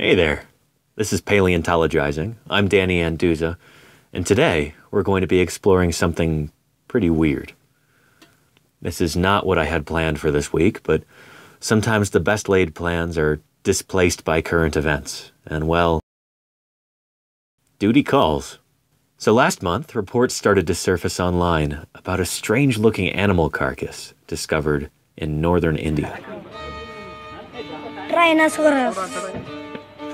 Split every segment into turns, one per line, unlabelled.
Hey there. This is Paleontologizing. I'm Danny Anduza, and today we're going to be exploring something pretty weird. This is not what I had planned for this week, but sometimes the best laid plans are displaced by current events, and well, duty calls. So last month, reports started to surface online about a strange looking animal carcass discovered in northern India.
Rhinoceros.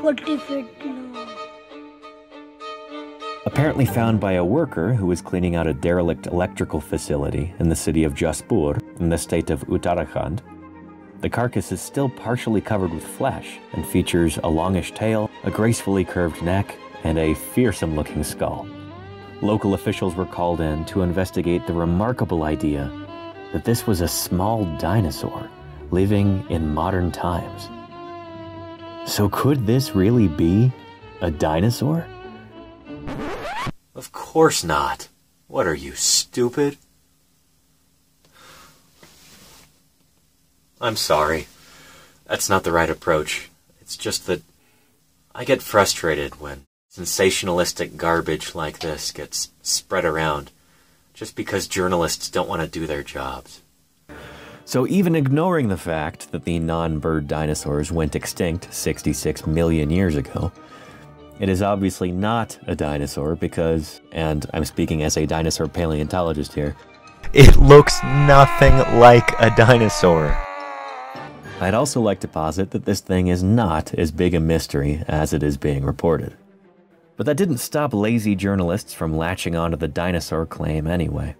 40 feet long.
Apparently found by a worker who was cleaning out a derelict electrical facility in the city of Jaspur in the state of Uttarakhand. The carcass is still partially covered with flesh and features a longish tail, a gracefully curved neck, and a fearsome looking skull. Local officials were called in to investigate the remarkable idea that this was a small dinosaur living in modern times. So, could this really be a dinosaur? Of course not. What are you, stupid? I'm sorry. That's not the right approach. It's just that I get frustrated when sensationalistic garbage like this gets spread around just because journalists don't want to do their jobs. So, even ignoring the fact that the non bird dinosaurs went extinct 66 million years ago, it is obviously not a dinosaur because, and I'm speaking as a dinosaur paleontologist here,
It looks nothing like a dinosaur.
I'd also like to posit that this thing is not as big a mystery as it is being reported. But that didn't stop lazy journalists from latching onto the dinosaur claim anyway,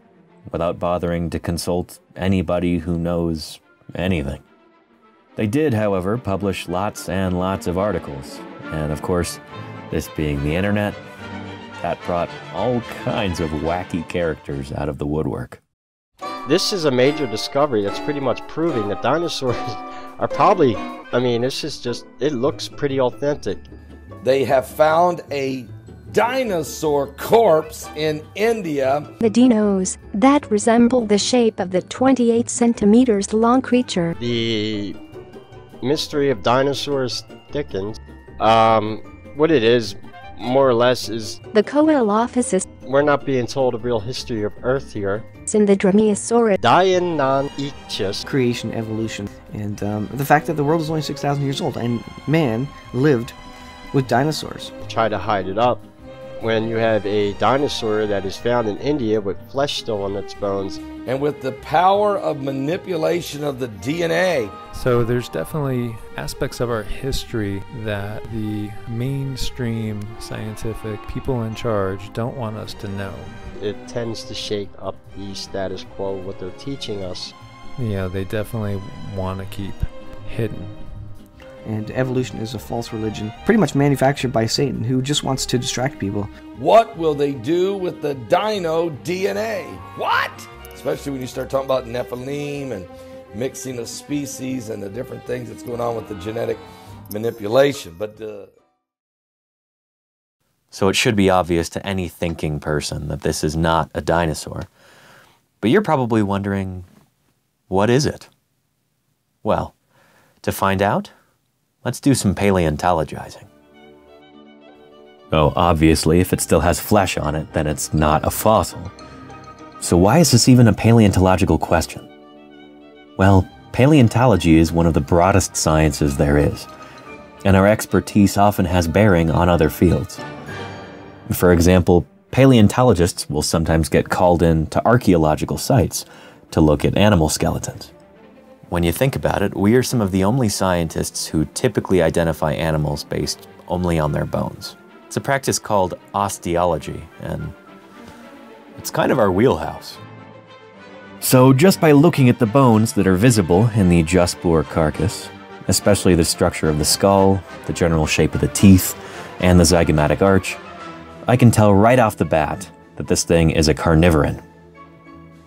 without bothering to consult anybody who knows anything. They did, however, publish lots and lots of articles, and of course, this being the internet, that brought all kinds of wacky characters out of the woodwork.
This is a major discovery that's pretty much proving that dinosaurs are probably, I mean, this is just, it looks pretty authentic.
They have found a dinosaur corpse in India.
The dinos that resemble the shape of the 28 centimeters long creature.
The mystery of dinosaurs thickens. Um, what it is, more or less, is
The Coelophysis
we're not being told a real history of Earth here.
in the Dromaeosaurus.
Deinonychus
creation, evolution, and um, the fact that the world is only 6,000 years old and man lived with dinosaurs.
try to hide it up. When you have a dinosaur that is found in India with flesh still on its bones,
And with the power of manipulation of the DNA,
So there's definitely aspects of our history that the mainstream scientific people in charge don't want us to know.
it tends to shake up the status quo, what they're teaching us.
Yeah, they definitely want to keep hidden.
And evolution is a false religion, pretty much manufactured by Satan, who just wants to distract people.
what will they do with the dino DNA? What? Especially when you start talking about Nephilim and mixing of species and the different things that's going on with the genetic manipulation. But uh,
So it should be obvious to any thinking person that this is not a dinosaur. But you're probably wondering, what is it? Well, to find out, let's do some paleontologizing. Oh, obviously, if it still has flesh on it, then it's not a fossil. So why is this even a paleontological question? Well, paleontology is one of the broadest sciences there is, and our expertise often has bearing on other fields. For example, paleontologists will sometimes get called in to archaeological sites to look at animal skeletons. When you think about it, we are some of the only scientists who typically identify animals based only on their bones. It's a practice called osteology, and it's kind of our wheelhouse. So, just by looking at the bones that are visible in the Jaspur carcass, especially the structure of the skull, the general shape of the teeth, and the zygomatic arch, I can tell right off the bat that this thing is a carnivoran.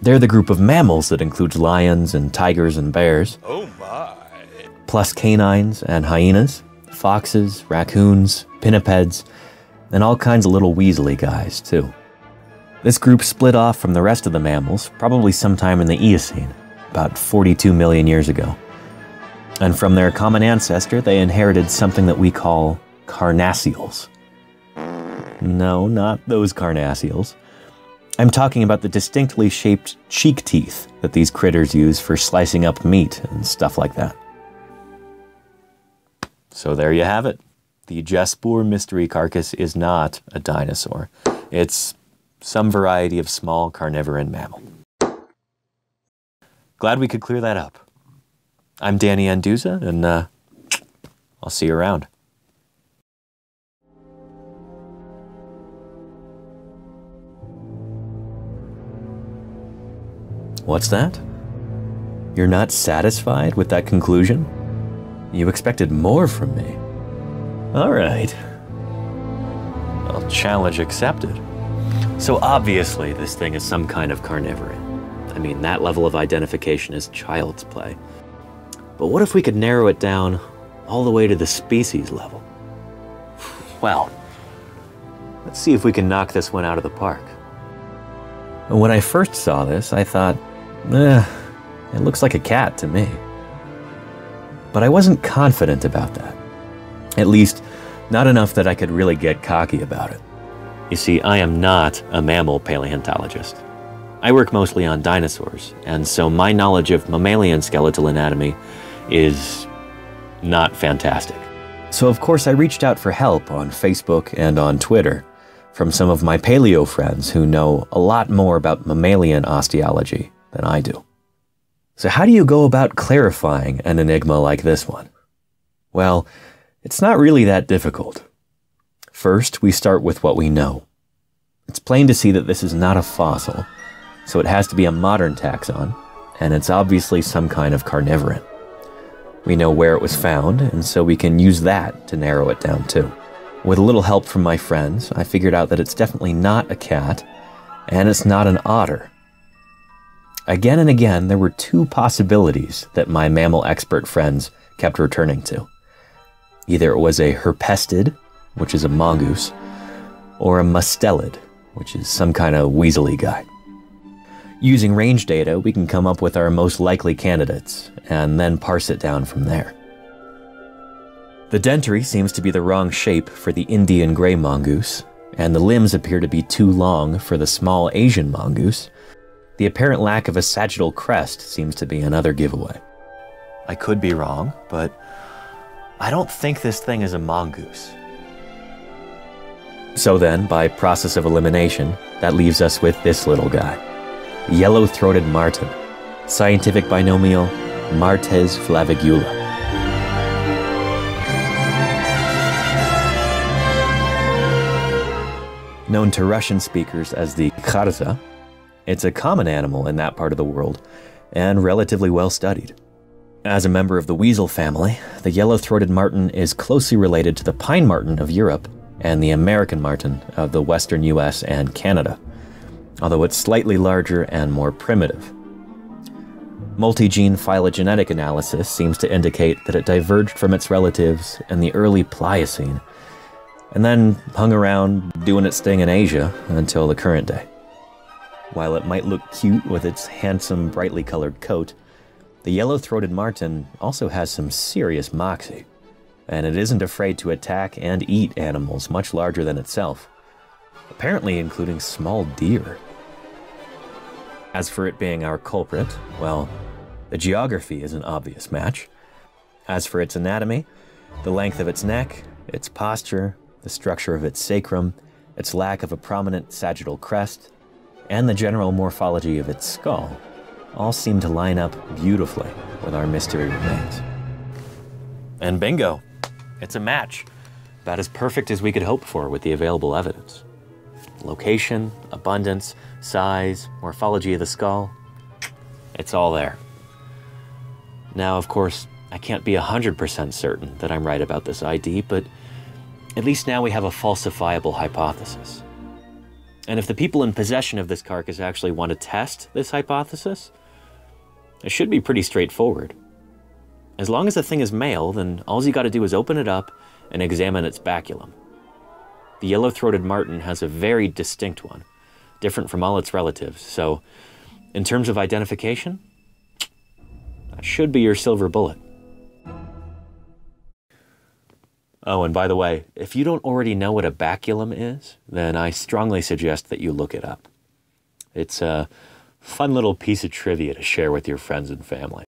They're the group of mammals that includes lions and tigers and bears. Oh my! Plus canines and hyenas, foxes, raccoons, pinnipeds, and all kinds of little weaselly guys, too. This group split off from the rest of the mammals probably sometime in the Eocene, about 42 million years ago. And from their common ancestor, they inherited something that we call carnassials. No, not those carnassials. I'm talking about the distinctly shaped cheek teeth that these critters use for slicing up meat and stuff like that. So there you have it. The Jaspur mystery carcass is not a dinosaur. It's some variety of small carnivoran mammal. Glad we could clear that up. I'm Danny Anduza, and uh, I'll see you around. What's that? You're not satisfied with that conclusion? You expected more from me. All right. Well, challenge accepted. So obviously, this thing is some kind of carnivoran. I mean, that level of identification is child's play. But what if we could narrow it down all the way to the species level? Well, let's see if we can knock this one out of the park. When I first saw this, I thought, eh, it looks like a cat to me. But I wasn't confident about that. At least, not enough that I could really get cocky about it. You see, I am not a mammal paleontologist. I work mostly on dinosaurs, and so my knowledge of mammalian skeletal anatomy is not fantastic. So, of course, I reached out for help on Facebook and on Twitter from some of my paleo friends who know a lot more about mammalian osteology than I do. So, how do you go about clarifying an enigma like this one? Well, it's not really that difficult. First, we start with what we know. It's plain to see that this is not a fossil, so it has to be a modern taxon, and it's obviously some kind of carnivoran. We know where it was found, and so we can use that to narrow it down too. With a little help from my friends, I figured out that it's definitely not a cat, and it's not an otter. Again and again, there were two possibilities that my mammal expert friends kept returning to. Either it was a herpestid, which is a mongoose, or a mustelid, which is some kind of weaselly guy. Using range data, we can come up with our most likely candidates, and then parse it down from there. The dentary seems to be the wrong shape for the Indian gray mongoose, and the limbs appear to be too long for the small Asian mongoose. The apparent lack of a sagittal crest seems to be another giveaway. I could be wrong, but I don't think this thing is a mongoose. So then, by process of elimination, that leaves us with this little guy yellow throated marten, scientific binomial Martes flavigula. Known to Russian speakers as the kharza, it's a common animal in that part of the world and relatively well studied. As a member of the weasel family, the yellow throated marten is closely related to the pine marten of Europe and the American marten of the western US and Canada, although it's slightly larger and more primitive. Multi-gene phylogenetic analysis seems to indicate that it diverged from its relatives in the early Pliocene, and then hung around doing its thing in Asia until the current day. While it might look cute with its handsome, brightly colored coat, the yellow-throated marten also has some serious moxie, and it isn't afraid to attack and eat animals much larger than itself, apparently including small deer. As for it being our culprit, well, the geography is an obvious match. As for its anatomy, the length of its neck, its posture, the structure of its sacrum, its lack of a prominent sagittal crest, and the general morphology of its skull all seem to line up beautifully with our mystery remains. And bingo, it's a match. About as perfect as we could hope for with the available evidence. Location, abundance, size, morphology of the skull, it's all there. Now, of course, I can't be 100% certain that I'm right about this ID, but at least now we have a falsifiable hypothesis. And if the people in possession of this carcass actually want to test this hypothesis, it should be pretty straightforward. As long as the thing is male, then all you gotta do is open it up and examine its baculum. The yellow throated marten has a very distinct one, different from all its relatives, so in terms of identification, that should be your silver bullet. Oh, and by the way, if you don't already know what a baculum is, then I strongly suggest that you look it up. It's a fun little piece of trivia to share with your friends and family.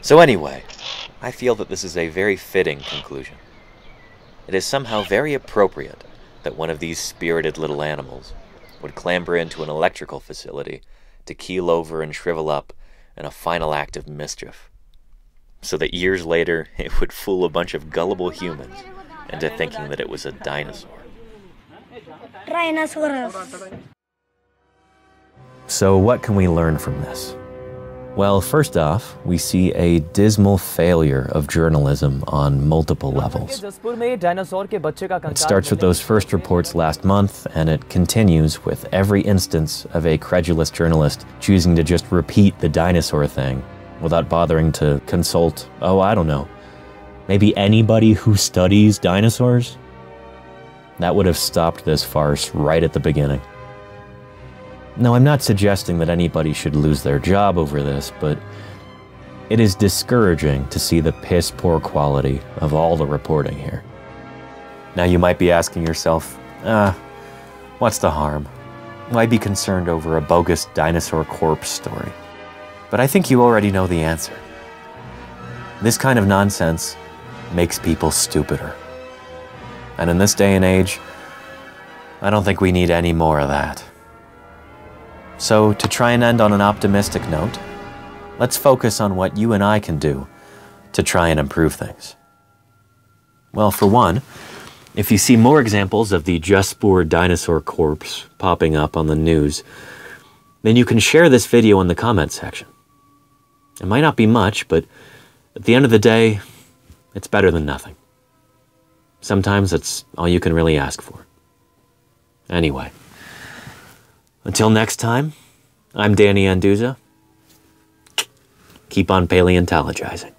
So, anyway, I feel that this is a very fitting conclusion. It is somehow very appropriate that one of these spirited little animals would clamber into an electrical facility to keel over and shrivel up in a final act of mischief, so that years later it would fool a bunch of gullible humans into thinking that it was a dinosaur.
Tyrannosaurus.
So, what can we learn from this? Well, first off, we see a dismal failure of journalism on multiple levels. It starts with those first reports last month, and it continues with every instance of a credulous journalist choosing to just repeat the dinosaur thing without bothering to consult, oh, I don't know, maybe anybody who studies dinosaurs? That would have stopped this farce right at the beginning. Now, I'm not suggesting that anybody should lose their job over this, but it is discouraging to see the piss poor quality of all the reporting here. Now, you might be asking yourself, ah, what's the harm? Why be concerned over a bogus dinosaur corpse story? But I think you already know the answer. This kind of nonsense makes people stupider. And in this day and age, I don't think we need any more of that. So, to try and end on an optimistic note, let's focus on what you and I can do to try and improve things. Well, for one, if you see more examples of the Jaspur dinosaur corpse popping up on the news, then you can share this video in the comment section. It might not be much, but at the end of the day, it's better than nothing. Sometimes that's all you can really ask for. Anyway. Until next time, I'm Danny Anduza. Keep on paleontologizing.